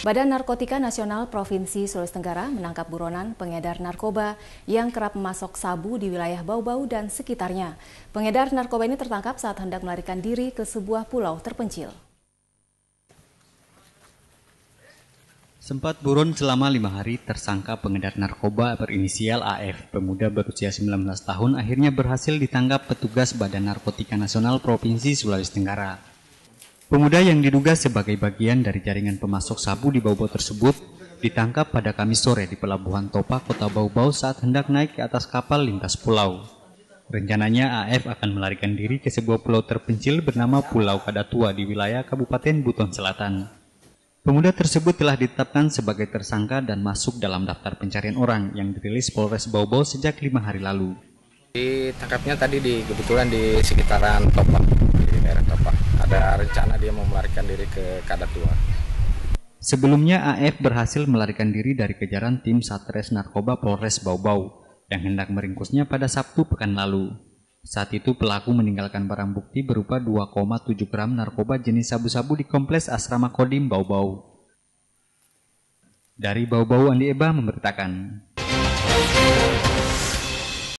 Badan Narkotika Nasional Provinsi Sulawesi Tenggara menangkap buronan pengedar narkoba yang kerap memasok sabu di wilayah Bau-Bau dan sekitarnya. Pengedar narkoba ini tertangkap saat hendak melarikan diri ke sebuah pulau terpencil. Sempat buron selama lima hari, tersangka pengedar narkoba berinisial AF, pemuda berusia 19 tahun, akhirnya berhasil ditangkap petugas Badan Narkotika Nasional Provinsi Sulawesi Tenggara. Pemuda yang diduga sebagai bagian dari jaringan pemasok sabu di Baubau tersebut ditangkap pada Kamis sore di Pelabuhan Topa, Kota Baubau saat hendak naik ke atas kapal lintas pulau. Rencananya AF akan melarikan diri ke sebuah pulau terpencil bernama Pulau Kadatua di wilayah Kabupaten Buton Selatan. Pemuda tersebut telah ditetapkan sebagai tersangka dan masuk dalam daftar pencarian orang yang dirilis Polres Baubau sejak lima hari lalu. Ditangkapnya tadi di kebetulan di sekitaran Topa, rencana dia mau melarikan diri ke Kadatua. Sebelumnya AF berhasil melarikan diri dari kejaran tim Satres Narkoba Polres Bau-Bau yang hendak meringkusnya pada Sabtu pekan lalu. Saat itu pelaku meninggalkan barang bukti berupa 2,7 gram narkoba jenis sabu-sabu di kompleks asrama Kodim Bau-Bau. Dari Bau-Bau Andi Eba memberitakan.